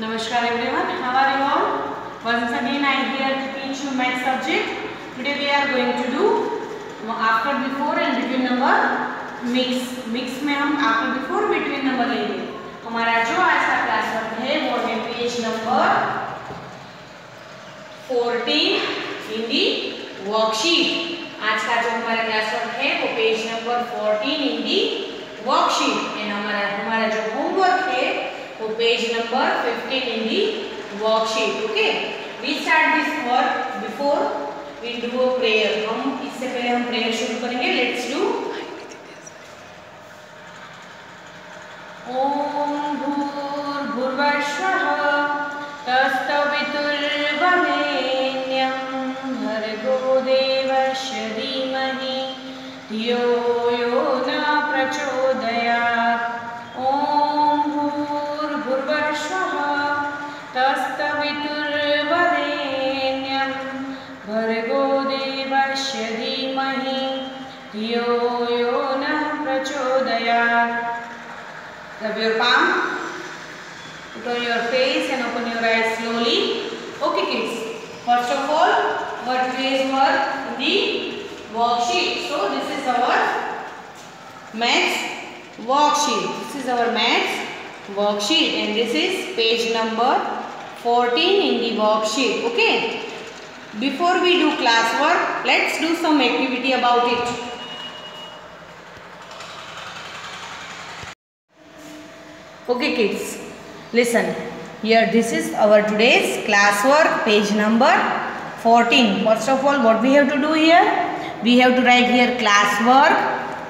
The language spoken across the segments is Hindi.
नमस्कार everyone how are you all once again I here to teach you math subject today we are going to do after before and between number mix mix में हम आफ्टर बिफोर बिटवीन नंबर लेंगे। हमारा जो आज का क्लास वर्क है, वो है पेज नंबर 14 हिंदी वर्कशीट आज का जो हमारा क्लास वर्क है, वो page number 14 in worksheet and हमारा हमारा जो होमवर्क है वो page number 15 in the worksheet okay we start this work before we do a prayer हम इससे पहले हम prayer शुरू करेंगे let's do ॐ worksheet. This is our maths worksheet, and this is page number 14 in the worksheet. Okay. Before we do classwork, let's do some activity about it. Okay kids, listen. Here this is our today's classwork page number 14. First of all what we have to do here? We have to write here classwork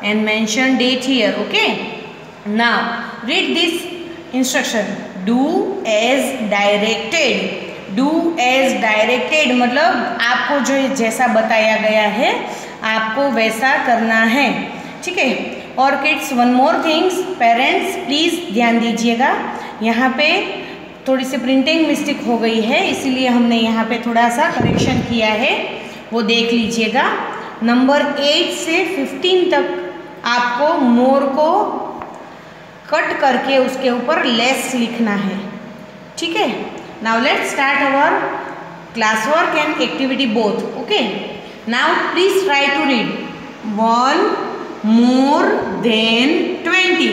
and mention date here. Okay. Now, read this instruction. Do as directed. Do as directed मतलब आपको जो जैसा बताया गया है, आपको वैसा करना है। ठीक है? और kids one more things parents please ध्यान दीजिएगा। यहाँ पे थोड़ी सी प्रिंटिंग मिस्टेक हो गई है, इसीलिए हमने यहाँ पे थोड़ा सा करेक्शन किया है। वो देख लीजिएगा। नंबर एट से फिफ्टीन तक आपको मोर को कट करके उसके ऊपर लेस लिखना है। ठीक है? Now let start our class work and activity both okay now please try to read one more than twenty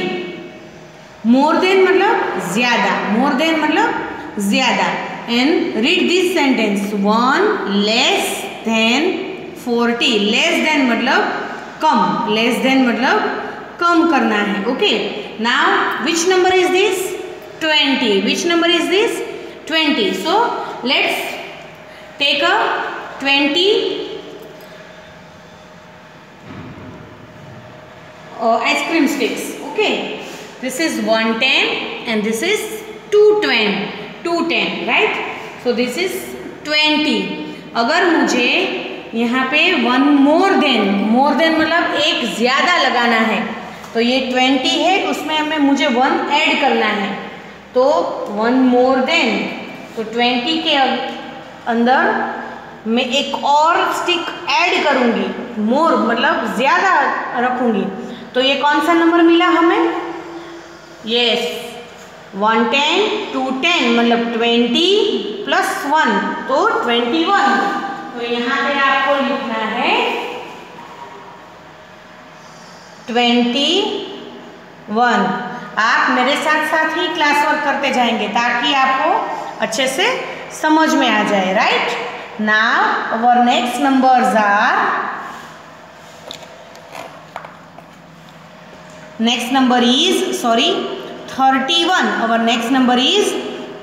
more than मतलब ज़्यादा। मोर देन मतलब ज़्यादा। And read this sentence one less than forty less than मतलब कम। लेस देन मतलब कम करना है okay now which number is this twenty which number is this twenty so let's take a twenty uh, ice cream sticks okay? This is 110 and this is 210 210 right? So this is 20 अगर मुझे यहाँ पे one more than more than मतलब एक ज़्यादा लगाना है तो ये 20 है, उसमें हमें मुझे वन ऐड करना है। तो वन मोर देन तो 20 के अंदर मैं एक और स्टिक ऐड करूँगी। मोर मतलब ज़्यादा रखूँगी। तो ये कौन सा नंबर मिला हमें? Yes one ten two ten मतलब ट्वेंटी प्लस वन तो ट्वेंटी वन तो यहाँ पे आपको लिखना है ट्वेंटी वन। आप मेरे साथ साथ ही क्लास वर्क करते जाएँगे ताकि आपको अच्छे से समझ में आ जाए right now our next numbers are next number is sorry thirty one our next number is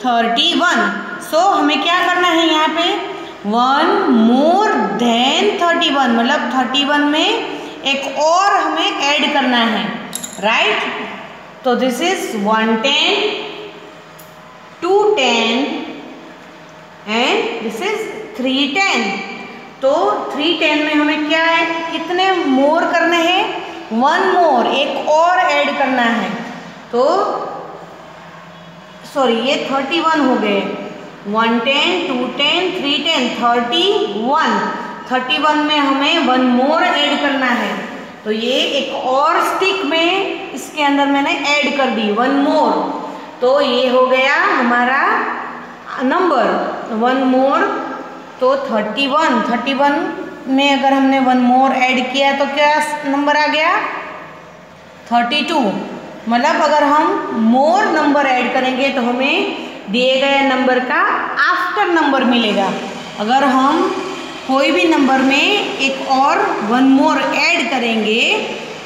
thirty one so हमें क्या करना है यहाँ पे? वन मोर देन 31 मतलब 31 में एक और हमें ऐड करना है राइट तो this is one ten two ten and this is 310 तो 310 में हमें क्या है? कितने मोर करने हैं? वन मोर एक और ऐड करना है। तो सॉरी ये थर्टी वन हो गए। One ten two ten three ten thirty one thirty one में हमें वन मोर ऐड करना है। तो ये एक और स्टिक में इसके अंदर मैंने ऐड कर दी वन मोर तो ये हो गया हमारा नंबर वन मोर तो थर्टी वन थर्टी वन में अगर हमने वन मोर ऐड किया तो क्या नंबर आ गया? Thirty two. मतलब अगर हम मोर नंबर ऐड करेंगे तो हमें दिए गए नंबर का आफ्टर नंबर मिलेगा। अगर हम कोई भी नंबर में एक और वन मोर ऐड करेंगे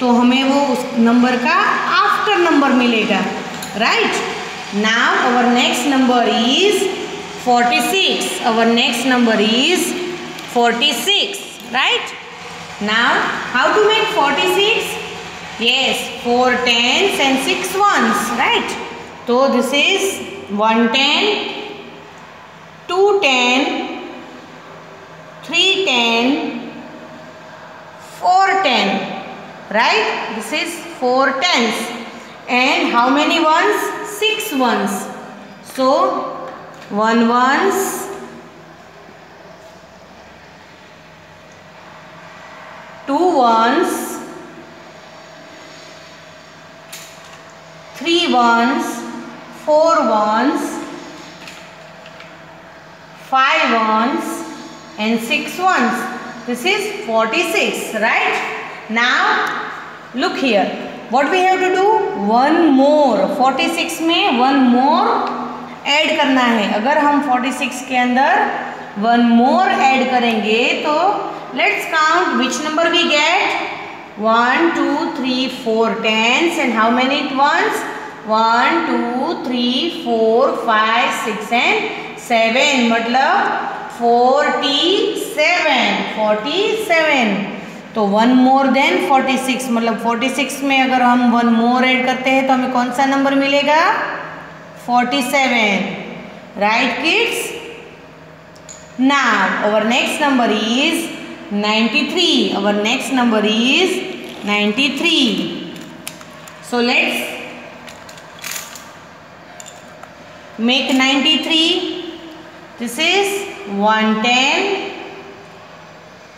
तो हमें वो उस नंबर का आफ्टर नंबर मिलेगा right now our next number is 46 our next number is 46 right now how to make 46 yes four tens and six ones right तो this is one ten two ten 3 10 4 10 right? This is 4 tens. And how many ones? 6 ones. So one ones. Two ones. Three ones. Four ones. Five ones and six ones. This is 46 right? Now, look here. What we have to do? One more. 46 में one more ऐड करना है. अगर हम 46 के अंदर वन मोर ऐड करेंगे तो let's count which number we get one two three four tens and how many ones one two three four five six and seven मतलब फोर्टी सेवन फोर्टी सेवन तो one more than forty six मतलब फोर्टी सिक्स में अगर हम वन मोर ऐड करते हैं तो हमें कौन सा नंबर मिलेगा? 47 right, kids? Now, our next number is 93 our next number is 93 so, let's make 93 this is 110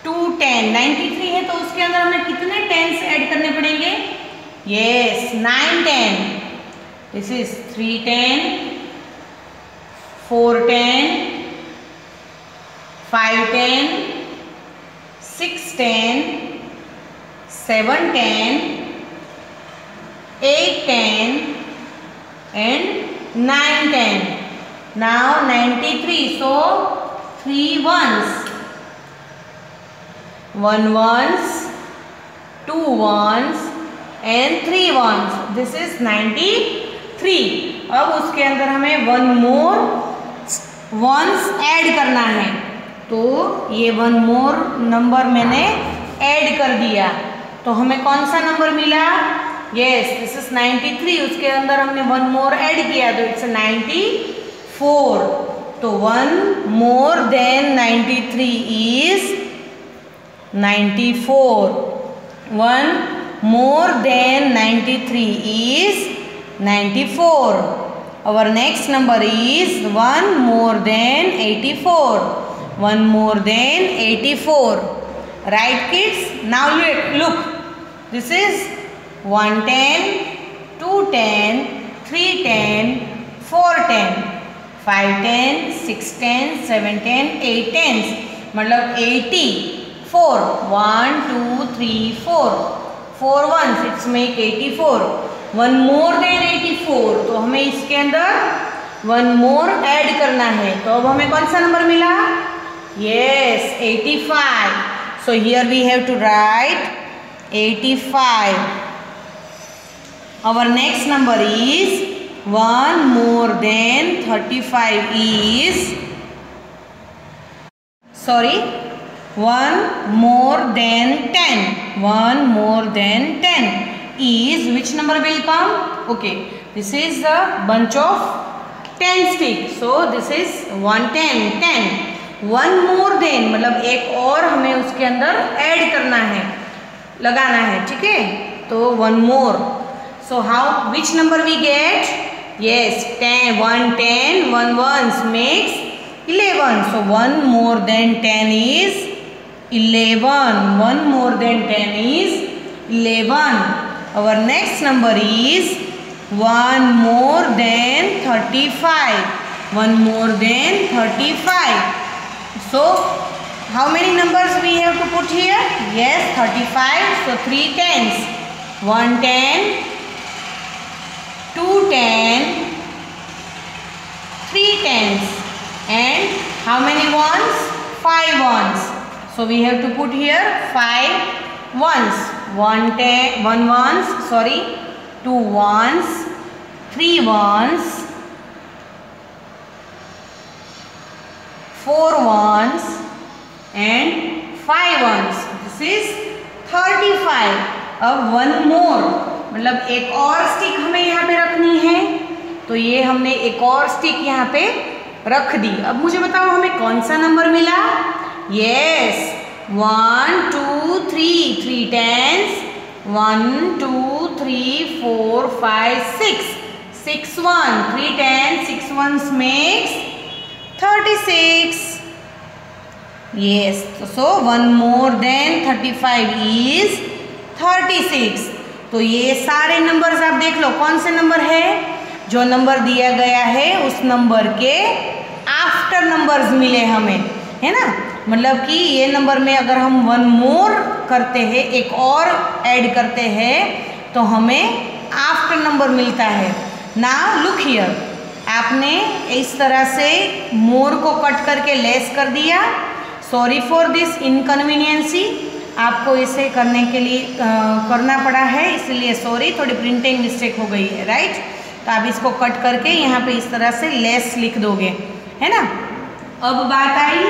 210 93 है तो उसके अंदर हमें कितने टेंस ऐड करने पड़ेंगे? Yes nine ten this is 310 410 510 610 710 810 and 910 now 93 so 3 ones. 1 ones 2 ones, and 3 ones. This is 90 three अब उसके अंदर हमें वन मोर वंस ऐड करना है. तो ये वन मोर नंबर मैंने ऐड कर दिया. तो हमें कौन सा नंबर मिला? यस दिस इज़ 93 उसके अंदर हमने वन मोर ऐड किया तो इट्स 4. to 1 more than 93 is 94. 1 more than 93 is 94. Our next number is 1 more than 84. 1 more than 84. Right kids? Now look. This is 110, 210, 310, 410. 510, 610, 710, 810. मतलब 80. 4. 1, 2, 3, 4. 4 ones. It's make 84. One more than eighty four तो हमें इसके अंदर वन मोर ऐड करना है तो अब हमें कौन सा नंबर मिला yes eighty five so here we have to write eighty five our next number is one more than thirty five is sorry one more than ten one more than ten is which number will come okay this is the bunch of ten stick so this is one ten ten one more than मतलब एक और हमें उसके अंदर एड करना है, लगाना है, ठीक है? तो one more so how which number we get yes 10 1 10 1 ones makes 11 so 1 more than 10 is 11 1 more than 10 is 11 our next number is one more than 35 one more than 35 so how many numbers we have to put here? Yes 35 so three tens. One ten 2 10 and how many ones Five ones. so we have to put here five ones. One ten, one ones. sorry two ones, three ones, four ones, and five ones. this is 35 uh, one more मतलब एक और स्टिक हमें यहाँ पे रखनी है। तो ये हमने एक और स्टिक यहाँ पे रख दी। अब मुझे बताओ, हमें कौन सा नंबर मिला? Yes one two three three tens one two three four five six six one three ten six one makes thirty six yes, so one more than 35 is 36 तो ये सारे नंबर्स आप देख लो, कौन से नंबर है? जो नंबर दिया गया है, उस नंबर के आफ्टर नंबर्स मिले हमें, है ना? मतलब कि ये नंबर में अगर हम वन मोर करते हैं, एक और ऐड करते हैं तो हमें आफ्टर नंबर मिलता है। ना लुक हियर आपने इस तरह से मोर को कट करके लेस कर दिया। सॉरी फॉर दिस इनकन्वीनियंसी आपको इसे करने के लिए आ, करना पड़ा है इसलिए सॉरी थोड़ी प्रिंटिंग मिस्टेक हो गई है राइट तो आप इसको कट करके यहाँ पे इस तरह से लेस लिख दोगे है ना? अब बात आई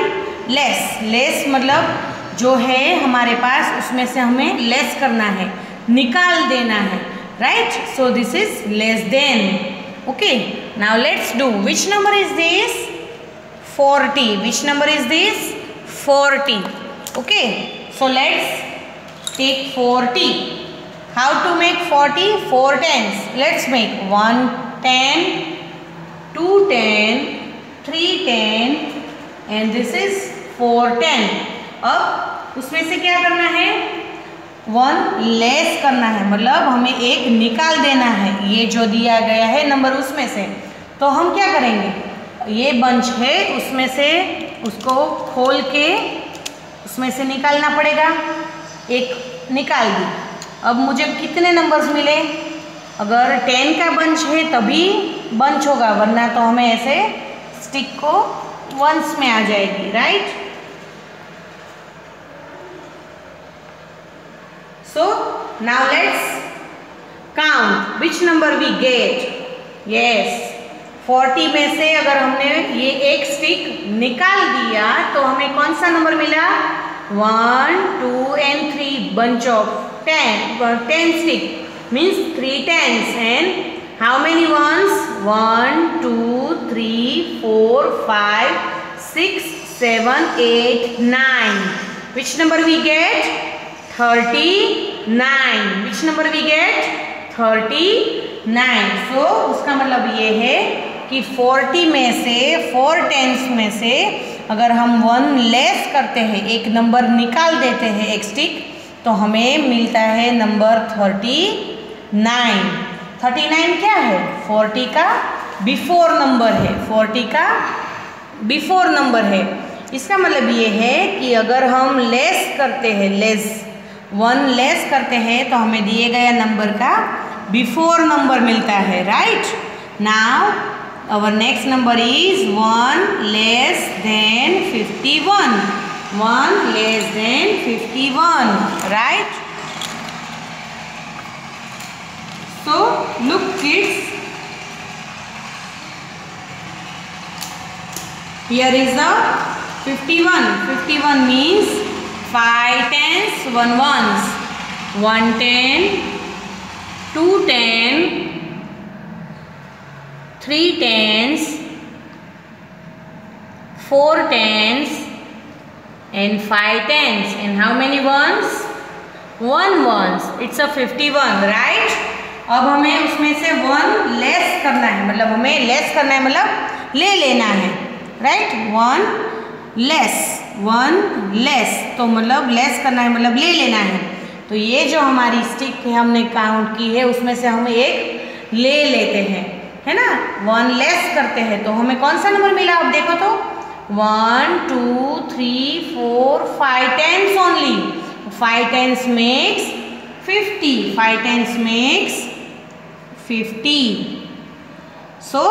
लेस लेस मतलब जो है हमारे पास उसमें से हमें लेस करना है निकाल देना है right so this is less than okay now let's do which number is this 40 which number is this? 40 okay. So, let's take 40 how to make 40 4 tens. Let's make 1 10 2 10 3 10 and this is 4 10 अब उसमें से क्या करना है? वन लेस करना है। मतलब हमें एक निकाल देना है। ये जो दिया गया है नंबर उसमें से। तो हम क्या करेंगे? ये बंच है, उसमें से उसको खोल के उसमें से निकालना पड़ेगा। एक निकाल दी। अब मुझे कितने नंबर्स मिले? अगर टेन का बंच है तभी बंच होगा, वरना तो हमें ऐसे स्टिक को वंस में आ जाएगी right so now let's count which number we get yes forty में से अगर हमने ये एक स्टिक निकाल दिया तो हमें कौन सा नंबर मिला? One two and three bunch of ten ten stick means three tens and how many ones one two three four five six seven eight nine which number we get thirty nine which number we get thirty nine so उसका मतलब ये है कि 40 में से फोर टेंस में से अगर हम वन लेस करते हैं, एक नंबर निकाल देते हैं, एक स्टिक तो हमें मिलता है number thirty nine thirty nine क्या है? फोर्टी का बिफोर नंबर है. फोर्टी का बिफोर नंबर है. इसका मतलब ये है कि अगर हम लेस करते हैं लेस वन लेस करते हैं तो हमें दिए गए नंबर का बिफोर नंबर मिलता है right now our next number is 1 less than 51 1 less than 51 right? So look kids. Here is the 51 51 means 5 tens 1 ones. 1 10 2 10 three tens four tens and five tens. And how many ones? One ones. It's a fifty-one, right? अब हमें उसमें से वन लेस करना है मतलब हमें लेस करना है मतलब ले लेना है right one less one less तो मतलब लेस करना है मतलब ले लेना है तो ये जो हमारी स्टिक हमने काउंट की है उसमें से हम एक ले लेते हैं है ना? वन लेस करते हैं तो हमें कौन सा नंबर मिला? अब देखो तो। One two three four five tens only five tens makes fifty five tens makes fifty so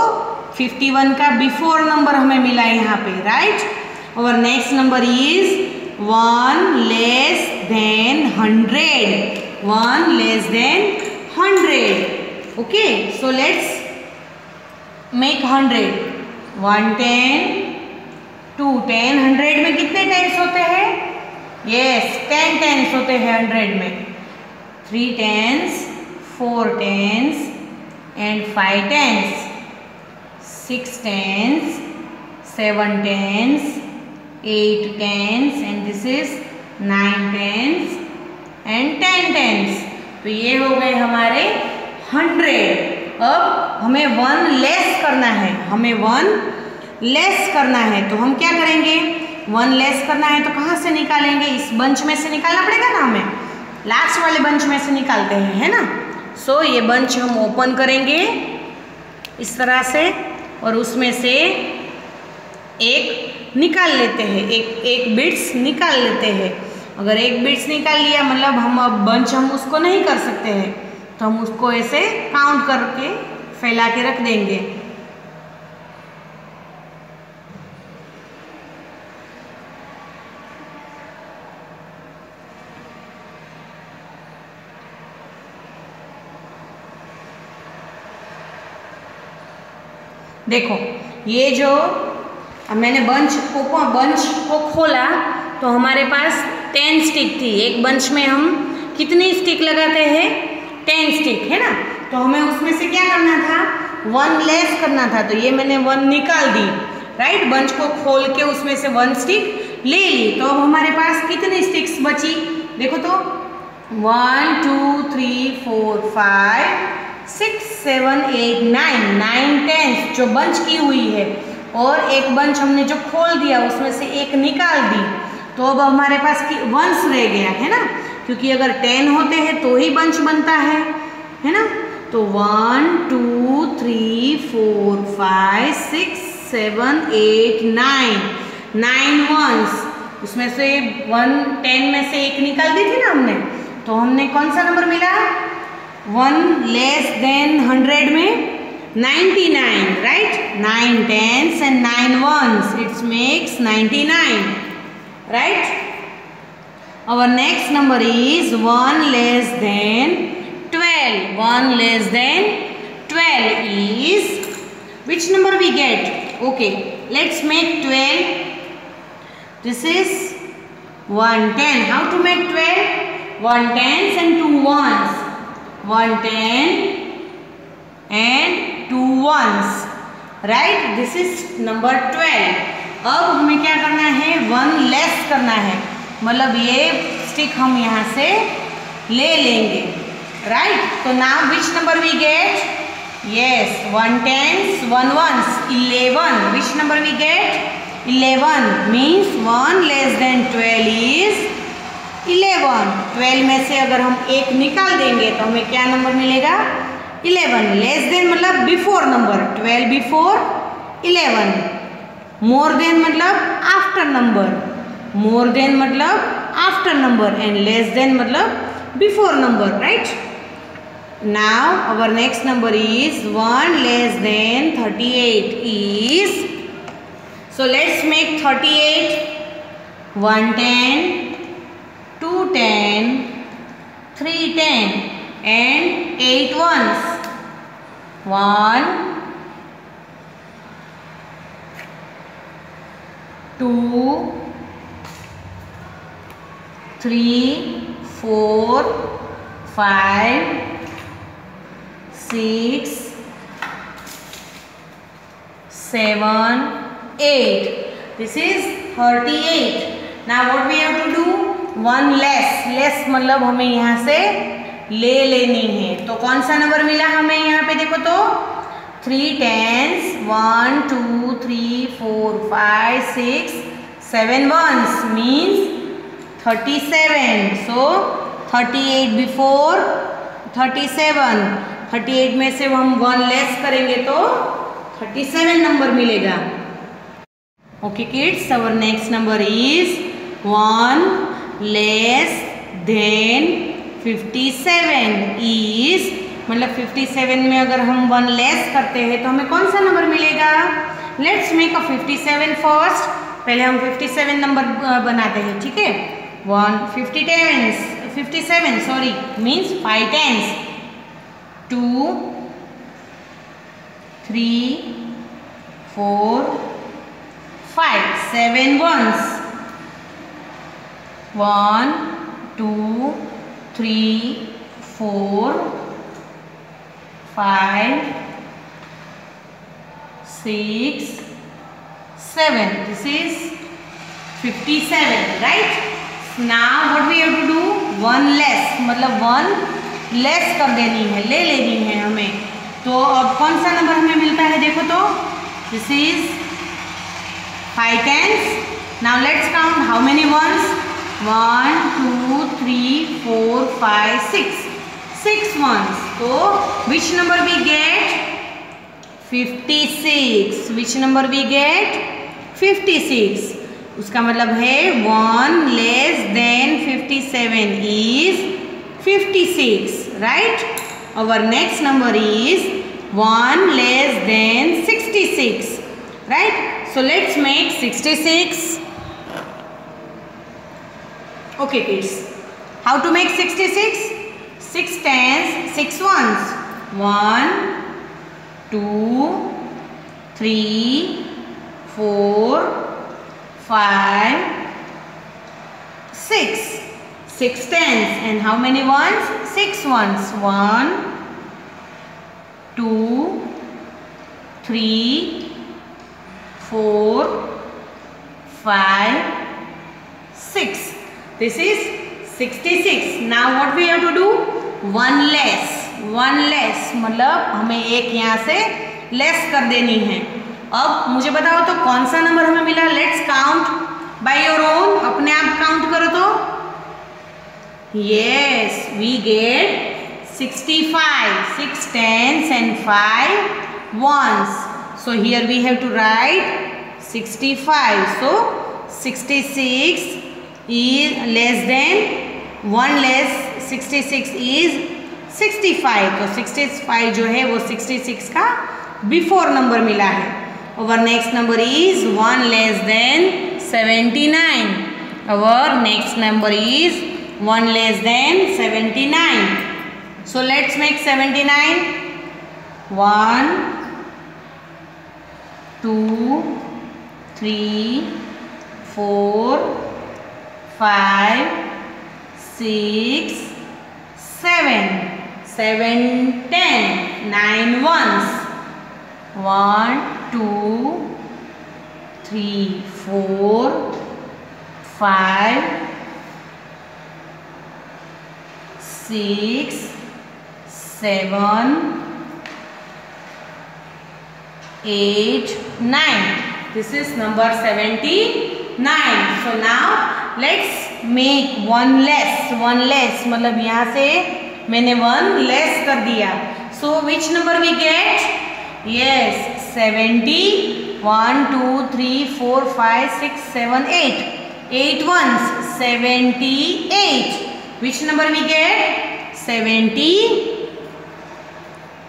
fifty one का बिफोर नंबर हमें मिला यहाँ पे राइट और next number is one less than hundred one less than hundred okay so let's make hundred one ten two ten hundred में कितने टेंस होते हैं? यस टेन टेंस होते हैं हंड्रेड में. Three tens four tens and five tens six tens seven tens eight tens and this is nine tens and ten tens तो ये हो गए हमारे हंड्रेड अब हमें वन लेस करना है हमें वन लेस करना है तो हम क्या करेंगे? वन लेस करना है तो कहाँ से निकालेंगे? इस बंच में से निकालना पड़ेगा ना हमें? लास्ट वाले बंच में से निकालते हैं है ना? सो so, ये बंच हम ओपन करेंगे इस तरह से और उसमें से एक निकाल लेते हैं एक एक बिट्स निकाल लेते हैं। अगर एक बिट्स निकाल लिया मतलब हम अब बंच हम उसको नहीं कर सकते हैं। तो हम उसको ऐसे काउंट करके फैला के रख देंगे। देखो, ये जो मैंने बंच को बंच को खोला तो हमारे पास टेन स्टिक थी। एक बंच में हम कितनी स्टिक लगाते हैं? टेन स्टिक है ना? तो हमें उसमें से क्या करना था? वन लेस करना था। तो ये मैंने वन निकाल दी राइट बंच को खोल के उसमें से वन स्टिक ले ली। तो अब हमारे पास कितनी स्टिक्स बची? देखो तो one two three four five six seven eight nine nine tens जो बंच की हुई है। और एक बंच हमने जो खोल दिया, उसमें से एक निकाल दी। तो अब हमारे पास वंस रह गया, है ना? क्योंकि अगर टेन होते हैं तो ही बंच बनता है है ना? तो one, two, three, four, five, six, seven, eight, nine. Nine ones उसमें से वन, टेन में से एक निकाल दी थी ना हमने। तो हमने कौन सा नंबर मिला? वन लेस देन हंड्रेड में ninety nine right nine tens and nine ones it's makes ninety nine right Our next number is 1 less than 12. 1 less than 12 is which number we get? Okay, let's make 12. This is 110. How to make 12? 1 tens and 2 ones. 1 ten and 2 ones. Right? This is number 12. अब हमें क्या करना है वन लेस करना है मतलब ये स्टिक हम यहाँ से ले लेंगे राइट तो now which number we get yes one tens one ones eleven which number we get eleven means one less than twelve is eleven twelve में से अगर हम एक निकाल देंगे तो हमें क्या नंबर मिलेगा? इलेवन लेस देन मतलब before number twelve before eleven more than मतलब आफ्टर नंबर मोर देन मतलब after number and less than मतलब before number right now our next number is one less than thirty eight is so let's make thirty eight one ten two ten three ten and eight one one two three four five six seven eight this is thirty eight ना what we have to do one less less मतलब हमें यहाँ से ले लेनी है। तो कौन सा नंबर मिला हमें यहाँ पे देखो तो? Three tens one two three four five six seven ones means 37 so 38 before 37 38 में से हम वन लेस करेंगे तो 37 नंबर मिलेगा. Okay kids our next number is one less than 57 is मतलब 57 में अगर हम वन लेस करते हैं तो हमें कौन सा नंबर मिलेगा? लेट्स मेक अ 57 फ़र्स्ट पहले हम 57 नंबर बनाते हैं, ठीक है? 1 50 times 57 sorry. Means 5 times 2 3 4 5 7 ones. 1 2 3 4 5 6 7 this is 57 right? Now what we have to do one less मतलब वन लेस कर देनी है, ले लेनी है हमें। तो अब कौन सा नंबर हमें मिलता है, देखो तो। This is five tens now let's count how many ones one two three four five six six ones तो which number we get fifty six which number we get fifty six उसका मतलब है one less than fifty seven is fifty six right और next number is one less than sixty six right so let's make sixty six okay, kids. How to make 66 6 tens 6 ones. 1 2 3 4 5 6 6 tens and how many ones 6 ones 1 2 3 4 5 6 this is 66 now what we have to do one less one less मतलब हमें एक यहाँ से लेस कर देनी है अब मुझे बताओ तो कौन सा नंबर हमें मिला? Let's count by your own अपने आप काउंट करो तो। Yes we get sixty five six ten and five ones so here we have to write sixty five so sixty six is less than one less sixty six is sixty five तो सिक्सटी फाइव जो है वो सिक्सटी सिक्स का बिफोर नंबर मिला है। Our next number is 1 less than 79 our next number is 1 less than 79 so let's make 79 1 2 3 4 five, six, seven, seven, ten, nine ones. One two three four five six seven eight nine this is number seventy nine so now let's make one less one less मतलब यहाँ से मैंने वन लेस कर दिया. So which number we get yes seventy one two three four five six seven eight eight ones seventy eight which number we get seventy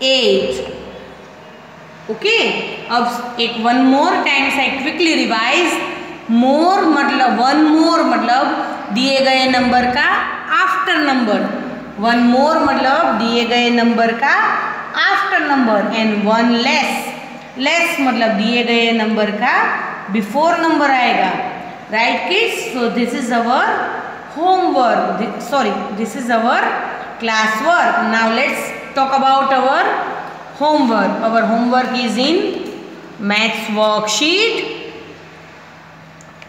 eight okay अब एक one more times I quickly revise more मतलब वन मोर मतलब दिए गए नंबर का आफ्टर नंबर वन मोर मतलब दिए गए नंबर का after number and one less less मतलब दिए गए नंबर का बिफोर नंबर आएगा। Right kids so this is our homework sorry this is our class work now let's talk about our homework our homework is in maths worksheet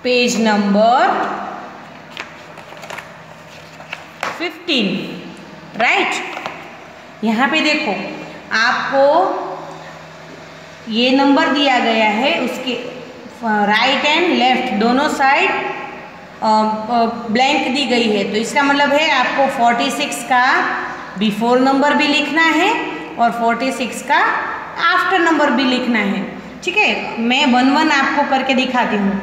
page number 15 right यहाँ पे देखो। आपको ये नंबर दिया गया है, उसके राइट एंड लेफ़्ट दोनों साइड ब्लैंक दी गई है। तो इसका मतलब है आपको 46 का बिफोर नंबर भी लिखना है और 46 का आफ्टर नंबर भी लिखना है। ठीक है? मैं वन वन आपको करके दिखाती हूँ।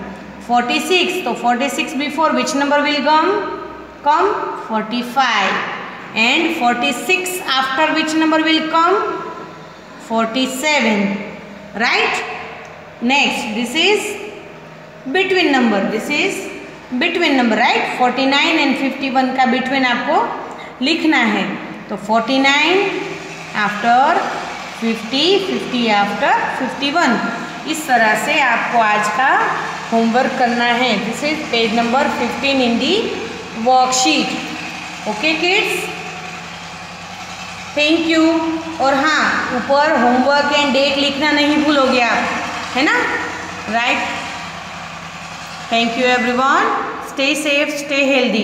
46 तो 46 before which number will come come 45 and 46 after which number will come? 47 right? Next, this is between number. This is between number right 49 and 51 का बिटवीन आपको लिखना है। तो 49 आफ्टर 50 50 आफ्टर 51 इस तरह से आपको आज का होमवर्क करना है। This is page number 15 in the worksheet okay kids thank you और हाँ ऊपर होमवर्क एंड डेट लिखना नहीं भूलोगे आप, है ना? Right thank you everyone stay safe stay healthy